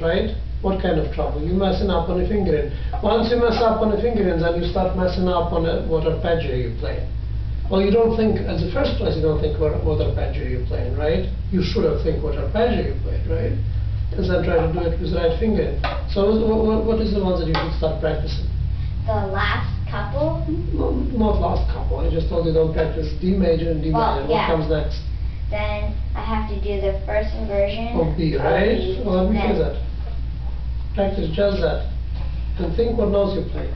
right? What kind of trouble? You messing up on a fingering. Once you mess up on a fingering, then you start messing up on a, what arpeggio you play. Well, you don't think, as the first place, you don't think what, what arpeggio you're playing, right? You should have think what arpeggio you played, right? And then try to do it with the right finger. So what, what is the ones that you should start practicing? The last couple, No, Not last couple, I just told you don't practice D major and D Well, minor. What comes next? then I have to do the first inversion. Of B, right? B, Well, let me hear that. Practice just that. And think what notes you play.